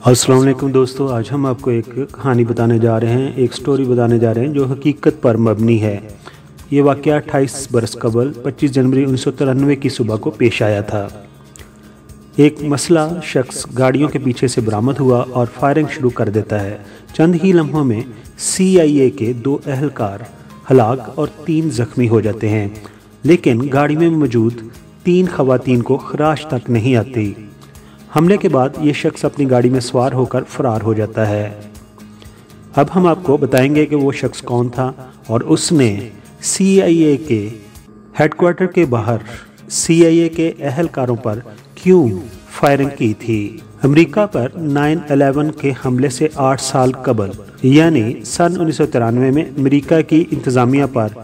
अस्सलाम वालेकुम दोस्तों, आज हम आपको एक कहानी बताने जा रहे हैं, एक स्टोरी बताने जा रहे हैं जो हकीकत पर मबनी है। ये वाक़ 28 बरस कबल 25 जनवरी उन्नीस सौ तिरानवे की सुबह को पेश आया था। एक मसला शख्स गाड़ियों के पीछे से बरामद हुआ और फायरिंग शुरू कर देता है। चंद ही लम्हों में सीआईए के दो अहलकार हलाक और तीन जख्मी हो जाते हैं, लेकिन गाड़ी में मौजूद तीन खवतान को खराश तक नहीं आती। हमले के बाद ये शख्स अपनी गाड़ी में सवार होकर फरार हो जाता है। अब हम आपको बताएँगे कि वो शख्स कौन था और उसने सीआईए के हेडक्वार्टर के बाहर सीआईए के अहलकारों पर क्यों फायरिंग की थी? अमेरिका पर 9/11 के हमले से आठ साल कबल, यानी सन उन्नीस सौ तिरानवे में अमेरिका की इंतजामिया पर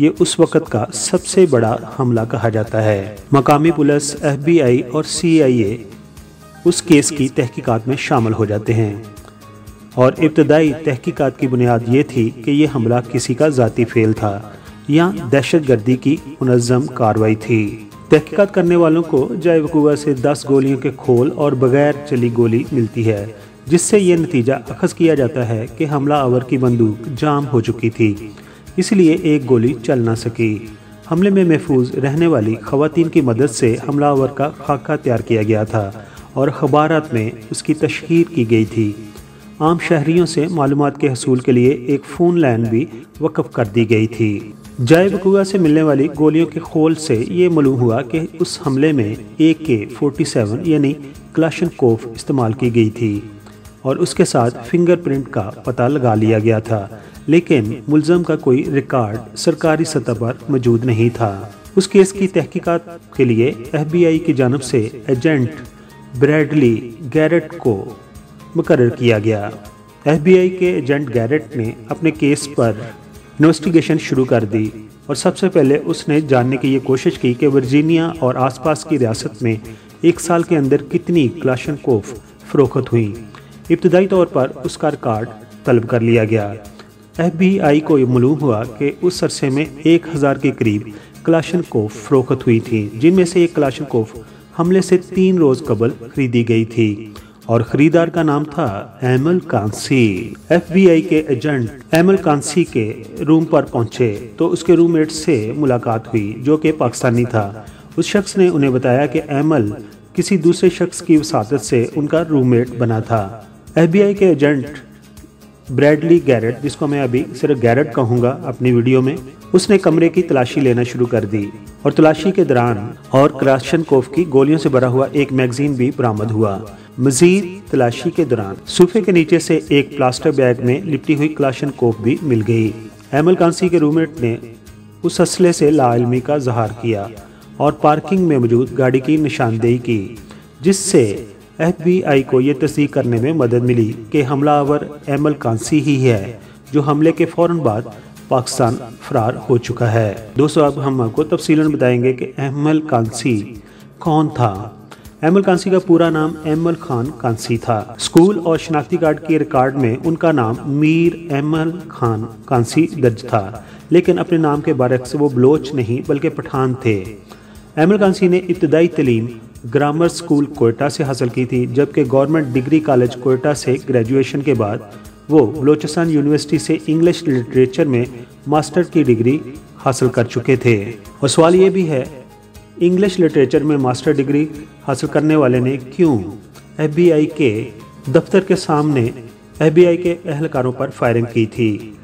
ये उस वक़्त का सबसे बड़ा हमला कहा जाता है। मकामी पुलिस, एफबीआई और सीआईए उस केस की तहकीकात में शामिल हो जाते हैं। और इब्तदाई तहकीकात की बुनियाद ये थी कि यह हमला किसी का ज़ाती फेल था या दहशत गर्दी की मुनज़म कार्रवाई थी। तहकीकात करने वालों को जाय वकूआ से दस गोलियों के खोल और बगैर चली गोली मिलती है, जिससे ये नतीजा अखज़ किया जाता है कि हमला आवर की बंदूक जाम हो चुकी थी, इसलिए एक गोली चल ना सकी। हमले में महफूज रहने वाली खवतिन की मदद से हमलावर का खाका तैयार किया गया था और अखबार में उसकी तशहर की गई थी। आम शहरीों से मालूम के हसूल के लिए एक फ़ोन लाइन भी वक़ कर दी गई थी। जाय वकुआ से मिलने वाली गोलियों के खोल से ये मालूम हुआ कि उस हमले में ए के फोर्टी सेवन यानी क्लाशन कोफ इस्तेमाल की गई थी और उसके साथ फिंगरप्रिंट का पता लगा लिया गया था, लेकिन मुलजम का कोई रिकॉर्ड सरकारी सतह पर मौजूद नहीं था। उस केस की तहकीकात के लिए एफबीआई की जानब से एजेंट ब्रैडली गैरेट को मुकर किया गया। एफबीआई के एजेंट गैरेट ने अपने केस पर इन्वेस्टिगेशन शुरू कर दी और सबसे पहले उसने जानने की ये कोशिश की कि वर्जीनिया और आसपास की रियासत में एक साल के अंदर कितनी क्लाशन कोफ फ़रोख्त हुई। इब्तदाई तौर पर उसका रिकॉर्ड तलब कर लिया गया। एफ़ बी आई को मालूम हुआ कि उस अरसे में एक हज़ार के करीब क्लाशन कोफ फ़रोख्त हुई थी, जिनमें से एक क्लाशन कोफ हमले से तीन रोज कबल खरीदी गई थी और खरीदार का नाम था एमल कांसी। एफबीआई के एजेंट एमल कांसी के रूम पर पहुँचे तो उसके रूममेट से मुलाकात हुई, जो कि पाकिस्तानी था। उस शख्स ने उन्हें बताया कि एमल किसी दूसरे शख्स की वसादत से उनका रूममेट बना था। एफबीआई के एजेंट ब्रैडली गैरेट, जिसको मैं अभी सिर्फ़ गैरेट कहूँगा अपनी वीडियो में, उसने कमरे की तलाशी लेना शुरू कर दी। और तलाशी के दौरान और क्राशन कोफ की गोलियों से भरा हुआ एक मैगजीन भी बरामद हुआ। मजीद तलाशी के दौरान सूफे के नीचे से एक प्लास्टर बैग में लिपटी हुई क्लाशन कोफ भी मिल गई। एमल कांसी के रूममेट ने उस असले से लालमी का जहार किया और पार्किंग में मौजूद गाड़ी की निशानदेही की, जिससे एफबीआई को यह तस्दीक करने में मदद मिली कि हमलावर एमल कांसी ही है, जो हमले के फ़ौरन बाद पाकिस्तान फरार हो चुका है। दोस्तों, अब हम आपको तफसीला बताएँगे कि अहमल कांसी कौन था। एमल कांसी का पूरा नाम एमल खान कांसी था। स्कूल और शनाख्ती कार्ड के रिकॉर्ड में उनका नाम मीर एमल खान कांसी दर्ज था, लेकिन अपने नाम के बारे से वो बलोच नहीं, बल्कि पठान थे। एमल कांसी ने इब्तदाई तलीम ग्रामर स्कूल कोयटा से हासिल की थी, जबकि गवर्नमेंट डिग्री कॉलेज कोयटा से ग्रेजुएशन के बाद वो बलोचिस्तान यूनिवर्सिटी से इंग्लिश लिटरेचर में मास्टर की डिग्री हासिल कर चुके थे। और सवाल ये भी है, इंग्लिश लिटरेचर में मास्टर डिग्री हासिल करने वाले ने क्यों एफबीआई के दफ्तर के सामने एफबीआई के अहलकारों पर फायरिंग की थी?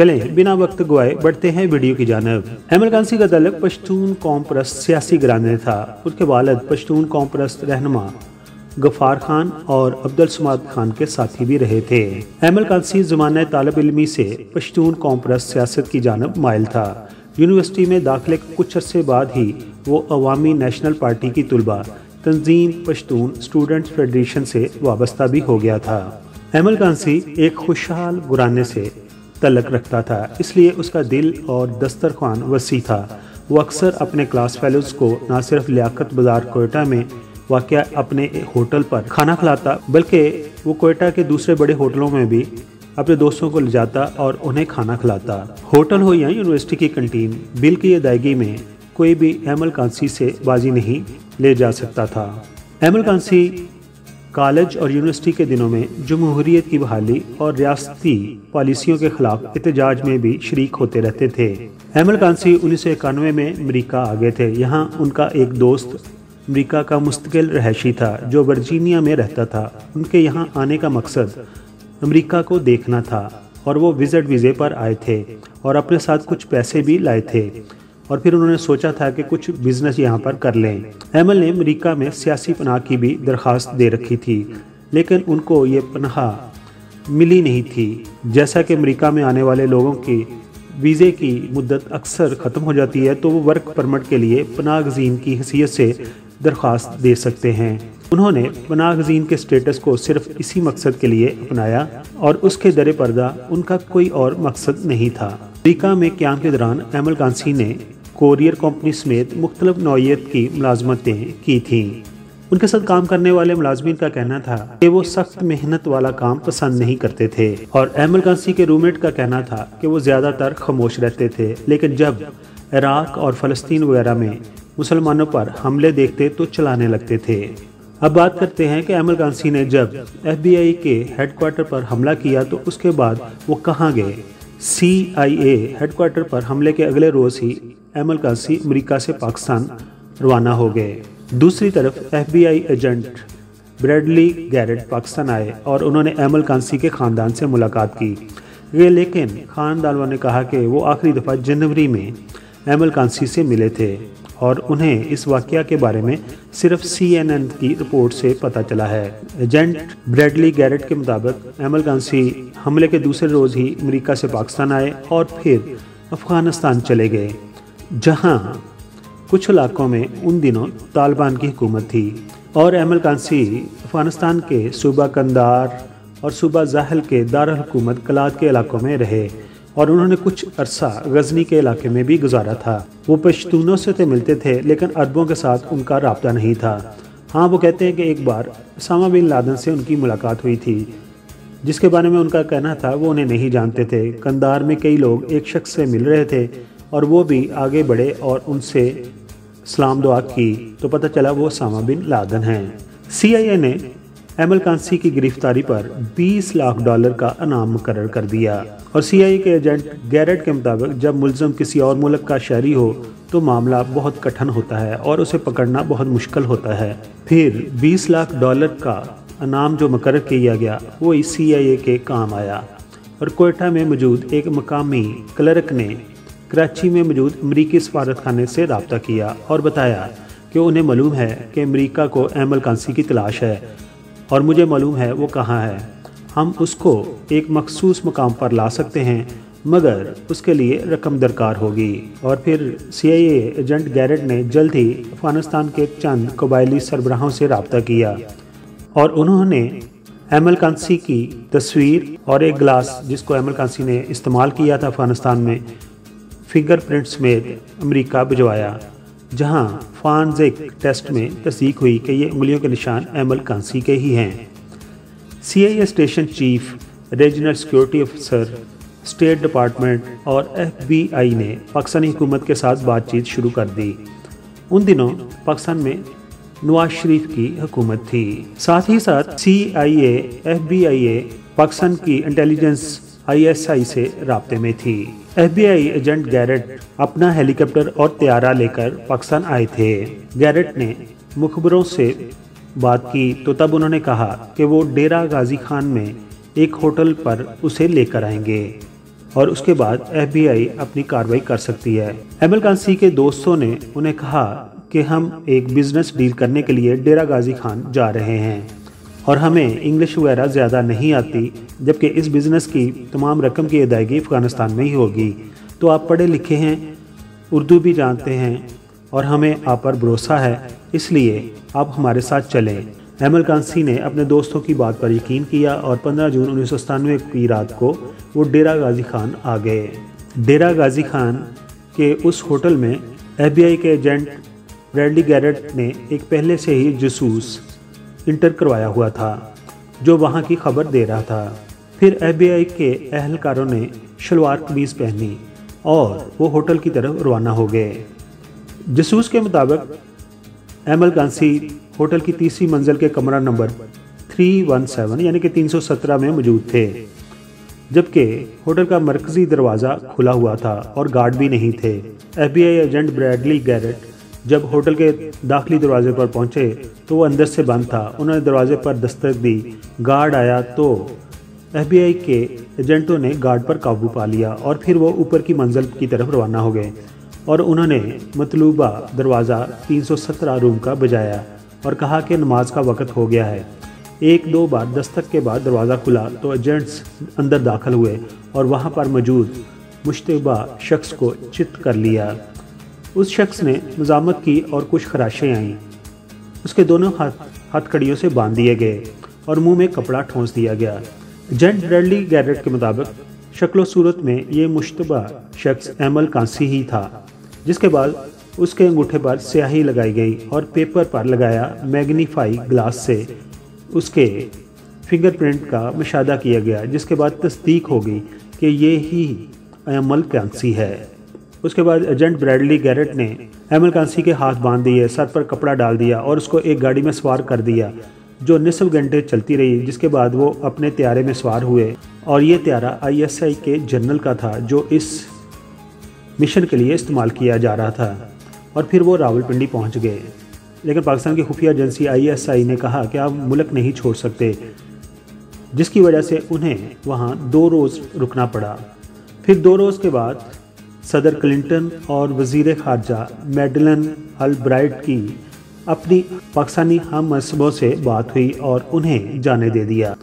चलें, बिना वक्त गवाए बढ़ते हैं वीडियो की जानब। अहमद कांसी का तलक पश्तून कौम परस्त सियासी घराने था। उसके वालद पश्तून कौम परस्त रहनमा गफ़ार खान और अब्दुल समाद खान के साथी भी रहे थे। अहमल कांसी जमाना तालब इलमी से पश्तून कौम परस्त सियासत की जानब मायल था। यूनिवर्सिटी में दाखिले कुछ अर्से बाद ही वो अवामी नेशनल पार्टी की तलबा, तंजीम पश्तून स्टूडेंट फेडरेशन से वाबस्ता भी हो गया था। अहमल कांसी एक खुशहाल गुराने से तलक रखता था, इसलिए उसका दिल और दस्तरखान वसी था। वो अक्सर अपने क्लास फेलोज को न सिर्फ़ लियाकत बाज़ार कोयटा में वाक़ अपने होटल पर खाना खिलाता, बल्कि वो कोयटा के दूसरे बड़े होटलों में भी अपने दोस्तों को ले जाता और उन्हें खाना खिलाता। होटल हो या यूनिवर्सिटी की कंटीन, बिल की अदायगी में कोई भी एमल कांसी से बाजी नहीं ले जा सकता था। एमल कांसी कॉलेज और यूनिवर्सिटी के दिनों में जमहूरीत की बहाली और रियासती पॉलिसियों के खिलाफ एहतजाज में भी शरीक होते रहते थे। अहमद कांसी उन्नीस सौ इक्यानवे में अमरीका आ गए थे। यहाँ उनका एक दोस्त अमरीका का मुस्तकिल रहशी था, जो वर्जीनिया में रहता था। उनके यहाँ आने का मकसद अमरीका को देखना था और वो विज़िट वीज़े पर आए थे और अपने साथ कुछ पैसे भी लाए थे। और फिर उन्होंने सोचा था कि कुछ बिज़नेस यहाँ पर कर लें। एमल ने अमरीका में सियासी पनाह की भी दरख्वास्त दे रखी थी, लेकिन उनको ये पनाह मिली नहीं थी। जैसा कि अमरीका में आने वाले लोगों की वीज़े की मुद्दत अक्सर ख़त्म हो जाती है तो वो वर्क परमिट के लिए पनाह गजीन की हैसियत से दरख्वास्त दे सकते हैं। उन्होंने पनाह गजीन के स्टेटस को सिर्फ़ इसी मकसद के लिए अपनाया और उसके दर पर्दा उनका कोई और मकसद नहीं था। अमरीका में क्याम के दौरान एमल कांसी ने कोरियर कंपनी समेत मुख्तलिफ़ नौीयत की मुलाजमतें की थीं। उनके साथ काम करने वाले मुलाजमीन का कहना था कि वो सख्त मेहनत वाला काम पसंद नहीं करते थे और अहमल कांसी के रूममेट का कहना था कि वो ज़्यादातर खामोश रहते थे। लेकिन जब इराक और फ़लस्तीन वगैरह में मुसलमानों पर हमले देखते तो चलाने लगते थे। अब बात करते हैं कि अहमल कांसी ने जब एफबीआई के हेडक्वार्टर पर हमला किया तो उसके बाद वो कहाँ गए? सी आई हेडक्वार्टर पर हमले के अगले रोज़ ही एमल कासी अमरीका से पाकिस्तान रवाना हो गए। दूसरी तरफ़ FBI agent Bradley Garrett Pakistan आए और उन्होंने एमल कांसी के ख़ानदान से मुलाकात की। ये लेकिन खानदानों ने कहा कि वो आखिरी दफ़ा जनवरी में एमल कांसी से मिले थे। और उन्हें इस वाक़ के बारे में सिर्फ़ सी एन एन की रिपोर्ट से पता चला है। एजेंट ब्रैडली गैरेट के मुताबिक एमल कांसी हमले के दूसरे रोज़ ही अमरीका से पाकिस्तान आए और फिर अफ़गानिस्तान चले गए, जहाँ कुछ इलाकों में उन दिनों तालिबान की हुकूमत थी। और एमल कांसी अफ़गानिस्तान के सूबा कंदार और सूबा जाहल के दारकूमत कलाद के इलाकों में रहे। और उन्होंने कुछ अरसा गजनी के इलाके में भी गुजारा था। वो पश्तूनों से तो मिलते थे, लेकिन अरबों के साथ उनका रबता नहीं था। हाँ वो कहते हैं कि एक बार सामा बिन लादन से उनकी मुलाकात हुई थी, जिसके बारे में उनका कहना था, वो उन्हें नहीं जानते थे। कंदार में कई लोग एक शख्स से मिल रहे थे और वो भी आगे बढ़े और उनसे सलाम दुआ की। तो पता चला वो सामा बिन लादन हैं। सीआईए ने एमल कांसी की गिरफ्तारी पर 20 लाख डॉलर का इनाम मुकर कर दिया। और सीआईए के एजेंट गैरेट के मुताबिक, जब मुलजम किसी और मुल्क का शहरी हो तो मामला बहुत कठिन होता है और उसे पकड़ना बहुत मुश्किल होता है। फिर 20 लाख डॉलर का इनाम जो मुकर किया गया वो इस सी के काम आया। और कोयटा में मौजूद एक मकामी क्लर्क ने कराची में मौजूद अमरीकी सफारत खाने से रबता किया और बताया कि उन्हें मालूम है कि अमरीका को एमल कांसी की तलाश है। और मुझे मालूम है वो कहाँ है। हम उसको एक मखसूस मकाम पर ला सकते हैं, मगर उसके लिए रकम दरकार होगी। और फिर सी आई एजेंट गैरेट ने जल्द ही अफ़गानिस्तान के चंद कबायली सरबराहों से रबता किया। और उन्होंने एमल कांसी की तस्वीर और एक गिलास जिसको एमल कांसी ने इस्तेमाल किया था अफ़गानिस्तान में फिंगरप्रिंट समेत अमेरिका भिजवाया। जहाँ फानजिक टेस्ट में तस्दीक हुई कि ये उंगलियों के निशान एमल कांसी के ही हैं। CIA station chief regional security officer state department और एफबीआई ने पाकिस्तानी हुकूमत के साथ बातचीत शुरू कर दी। उन दिनों पाकिस्तान में नवाज़ शरीफ की हुकूमत थी। साथ ही साथ C I F B I A Pakistan की इंटेलिजेंस आईएसआई से रबते में थी। एफबीआई एजेंट गैरेट अपना हेलीकॉप्टर और त्यारा लेकर पाकिस्तान आए थे। गैरेट ने मुखबरों से बात की तो तब उन्होंने कहा कि वो डेरा गाजी खान में एक होटल पर उसे लेकर आएँगे और उसके बाद एफबीआई अपनी कार्रवाई कर सकती है। एमल कांसी के दोस्तों ने उन्हें कहा कि हम एक बिज़नेस डील करने के लिए डेरा गाजी खान जा रहे हैं। और हमें इंग्लिश वगैरह ज़्यादा नहीं आती, जबकि इस बिज़नेस की तमाम रकम की अदायगी अफ़गानिस्तान में ही होगी। तो आप पढ़े लिखे हैं, उर्दू भी जानते हैं, और हमें आप पर भरोसा है, इसलिए आप हमारे साथ चलें। अहमल कांसी ने अपने दोस्तों की बात पर यकीन किया और 15 जून उन्नीस सौ सतानवे की रात को वो डेरा गाजी खान आ गए। डेरा गाजी खान के उस होटल में एफ़ के एजेंट ब्रैडली गैरेट ने एक पहले से ही जसूस इंटर करवाया हुआ था, जो वहाँ की खबर दे रहा था। फिर एफ़ के अहलकारों ने शलवार कमीज़ पहनी और वो होटल की तरफ़ रवाना हो गए। जसूस के मुताबिक एमल गांसी होटल की तीसरी मंजिल के कमरा नंबर 317 यानी कि 317 में मौजूद थे, जबकि होटल का मरकजी दरवाज़ा खुला हुआ था और गार्ड भी नहीं थे। एफबीआई एजेंट ब्रैडली गैरेट जब होटल के दाखिली दरवाजे पर पहुँचे तो वो अंदर से बंद था। उन्होंने दरवाजे पर दस्तक दी। गार्ड आया तो एफबीआई के एजेंटों ने गार्ड पर काबू पा लिया और फिर वो ऊपर की मंजिल की तरफ़ रवाना हो गए और उन्होंने मतलूबा दरवाज़ा 317 रूम का बजाया और कहा कि नमाज़ का वक़्त हो गया है। एक दो बार दस्तक के बाद दरवाज़ा खुला तो एजेंट्स अंदर दाखिल हुए और वहाँ पर मौजूद मुशतबा शख्स को चित कर लिया। उस शख्स ने मजामत की और कुछ खराशें आईं। उसके दोनों हाथ, हथकड़ियों से बाँध दिए गए और मुँह में कपड़ा ठोंस दिया गया। जेंट ब्रैडली गैरेट के मुताबिक, शक्ल सूरत में ये मुशतबा शख्स एमल कांसी ही था, जिसके बाद उसके अंगूठे पर स्याही लगाई गई और पेपर पर लगाया मैग्नीफाई ग्लास से उसके फिंगरप्रिंट का मुशादा किया गया, जिसके बाद तस्दीक हो गई कि ये ही एमल कांसी है। उसके बाद एजेंट ब्रैडली गैरेट ने एमल कांसी के हाथ बाँध दिए, सर पर कपड़ा डाल दिया और उसको एक गाड़ी में सवार कर दिया, जो निसफ घंटे चलती रही, जिसके बाद वो अपने त्यारे में सवार हुए। और ये त्यारा आईएसआई के जनरल का था, जो इस मिशन के लिए इस्तेमाल किया जा रहा था। और फिर वो रावलपिंडी पहुँच गए। लेकिन पाकिस्तान की खुफिया एजेंसी आईएसआई ने कहा कि आप मुल्क नहीं छोड़ सकते, जिसकी वजह से उन्हें वहाँ दो रोज़ रुकना पड़ा। फिर दो रोज़ के बाद सदर क्लिंटन और वज़ीर खारजा मेडलन अल ब्राइट की अपनी पाकिस्तानी हम मनसबों से बात हुई और उन्हें जाने दे दिया।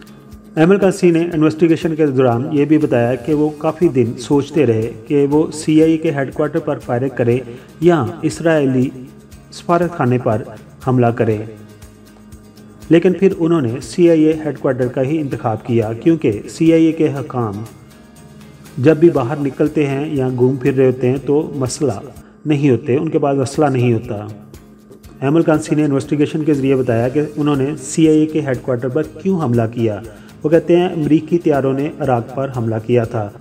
एमल कासी ने इन्वेस्टिगेशन के दौरान ये भी बताया कि वो काफ़ी दिन सोचते रहे कि वो सीआईए के हेडक्वार्टर पर फायरिंग करे या इसराइली सफारत खाने पर हमला करे। लेकिन फिर उन्होंने सीआईए हेडक्वार्टर का ही इंतखब किया, क्योंकि सीआईए के हकाम जब भी बाहर निकलते हैं या घूम फिर रहे होते हैं तो मसला नहीं होते, उनके पास असला नहीं होता। एमल कांसी ने इन्वेस्टिगेशन के ज़रिए बताया कि उन्होंने सीआईए के हेडक्वार्टर पर क्यों हमला किया। वो कहते हैं, अमरीकी त्यारों ने इराक पर हमला किया था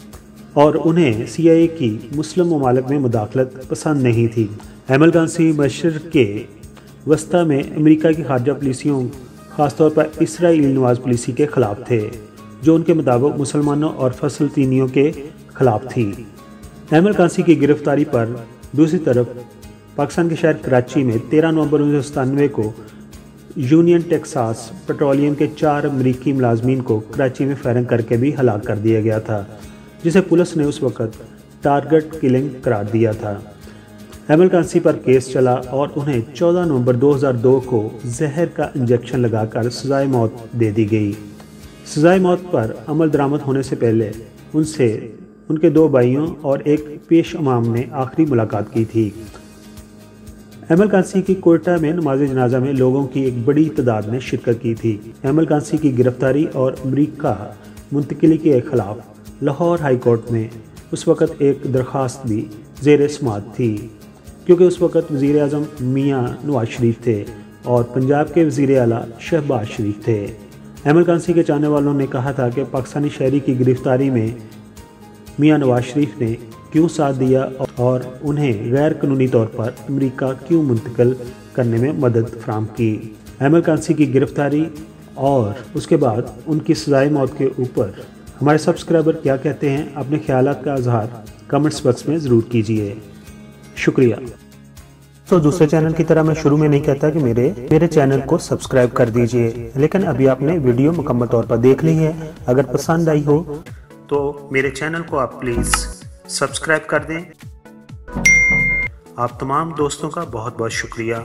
और उन्हें सीआईए की मुस्लिम ममालक में मुदाखलत पसंद नहीं थी। एमल कांसी मशर के वस्ता में अमरीका की खारजा पुलिसियों, ख़ासतौर पर इसराइली नवाज़ पुलिसी के ख़िलाफ़ थे। जो उनके मुताबिक मुसलमानों और फसलतीनियों के ख़िलाफ़ थी। एमल कांसी की गिरफ्तारी पर दूसरी तरफ़ पाकिस्तान के शहर कराची में 13 नवंबर उन्नीस सौ सतानवे को यूनियन टेक्सास पेट्रोलियम के चार अमरीकी मुलाजमीन को कराची में फायरिंग करके भी हलाक कर दिया गया था, जिसे पुलिस ने उस वक़्त टारगेट किलिंग करार दिया था। एमल कांसी पर केस चला और उन्हें 14 नवंबर 2002 को जहर का इंजेक्शन लगाकर सजाए मौत दे दी गई। सजाए मौत पर अमल दरामद होने से पहले उनसे, उनके दो भाइयों और एक पेश अमाम ने आखिरी मुलाकात की थी। एमल कांसी की कोयटा में नमाज़ जनाजा में लोगों की एक बड़ी तादाद ने शिरकत की थी। एमल कांसी की गिरफ्तारी और अमरीका मुंतकली के खिलाफ लाहौर हाई कोर्ट में उस वक़्त एक दरख्वास्त भी जेर समात थी। क्योंकि उस वक़्त वज़ी अजम मियाँ नवाज़ शरीफ थे और पंजाब के वज़ी अला शहबाज शरीफ थे। एमल कांसी के चाहने वालों ने कहा था कि पाकिस्तानी शहरी की गिरफ्तारी में मियाँ नवाज़ शरीफ ने क्यों साथ दिया और उन्हें गैर कानूनी तौर पर अमेरिका क्यों मुंतकल करने में मदद फ्राम की? एमल कांसी की गिरफ्तारी और उसके बाद उनकी सजाए मौत के ऊपर हमारे सब्सक्राइबर क्या कहते हैं? अपने ख्याल का इजहार कमेंट्स बॉक्स में ज़रूर कीजिए। शुक्रिया। तो दूसरे चैनल की तरह मैं शुरू में नहीं कहता कि मेरे मेरे चैनल को सब्सक्राइब कर दीजिए, लेकिन अभी आपने वीडियो मुकम्मल तौर पर देख ली है। अगर पसंद आई हो तो मेरे चैनल को आप प्लीज़ सब्सक्राइब कर दें। आप तमाम दोस्तों का बहुत बहुत शुक्रिया।